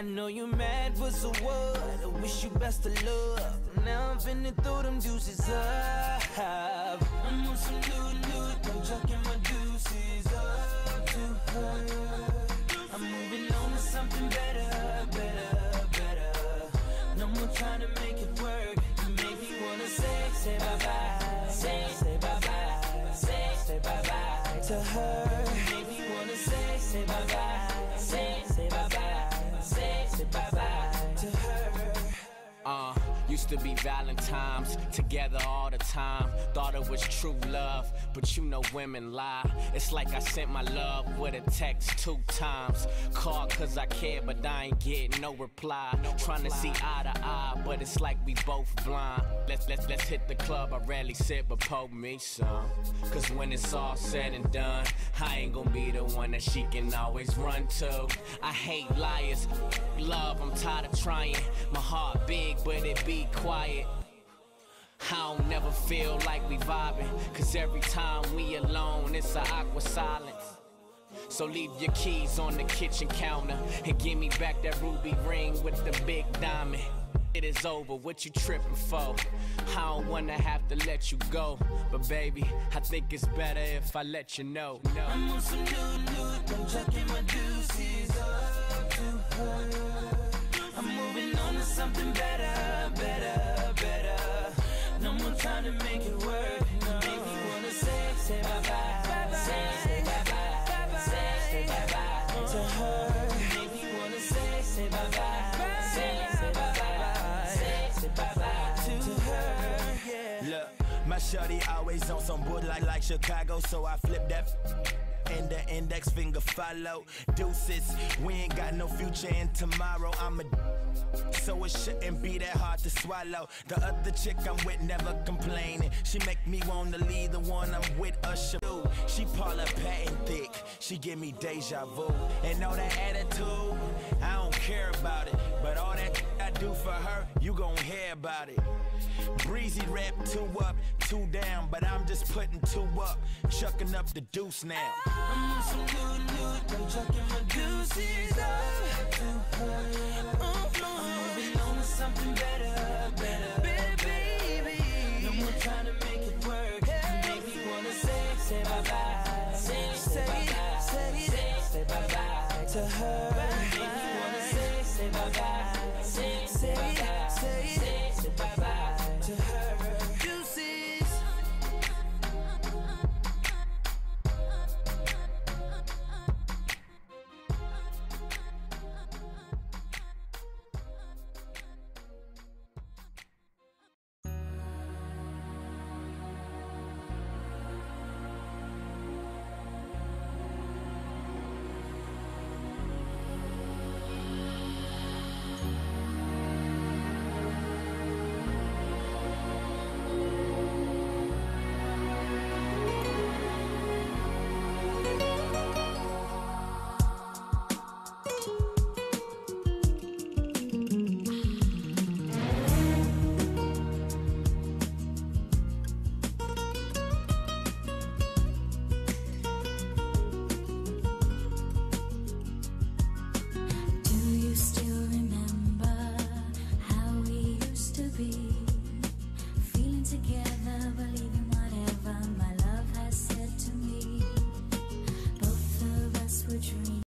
I know you mad, but so what? I wish you best of luck. Now I'm finna throw them deuces up. I'm on some new look, I'm chucking my deuces up to her. I'm moving on to something better, better, better. No more trying to make it work. You make me wanna say, say bye bye, say, say bye bye, say, say bye bye to her. You make me wanna say, say bye bye to be Valentine's together all the time. Thought it was true love, but you know women lie. It's like I sent my love with a text two times. Called cause I care, but I ain't get no reply. Trying to see eye to eye, but it's like we both blind. Let's let's let's hit the club. I rarely sit, but poke me some. Cause when it's all said and done, I ain't gonna be the one that she can always run to. I hate liars. Love, I'm tired of trying. My heart big, but it be quiet. I don't never feel like we vibing. Cause every time we alone, it's a awkward silence. So leave your keys on the kitchen counter and give me back that ruby ring with the big diamond. It is over, what you tripping for? I don't wanna have to let you go. But baby, I think it's better if I let you know. No. Trying to make it work. No. Make me wanna say, say bye bye, say, say bye bye, say, say bye bye to her. Make me wanna say, say bye bye, say, say bye bye, say, say bye bye to her. Yeah. Look, my shorty always on some wood like like Chicago, so I flip that. And the index finger follow deuces. We ain't got no future in tomorrow. I'm a so it shouldn't be that hard to swallow. The other chick I'm with never complaining. She make me wanna leave the one I'm with Usher. She Paula Patton thick. She give me deja vu. And all that attitude, I don't care about it. But all that I do for her, you gon' hear about it. Breezy rap two up, two down, but I'm just putting two up, chucking up the deuce now. Some my deuces up to her. I'm on something better, better, baby. No more trying to make it work. Make me wanna say, say bye bye, say, say bye bye, say, say bye bye to her. Make me wanna say, say bye bye. together, believe in whatever my life.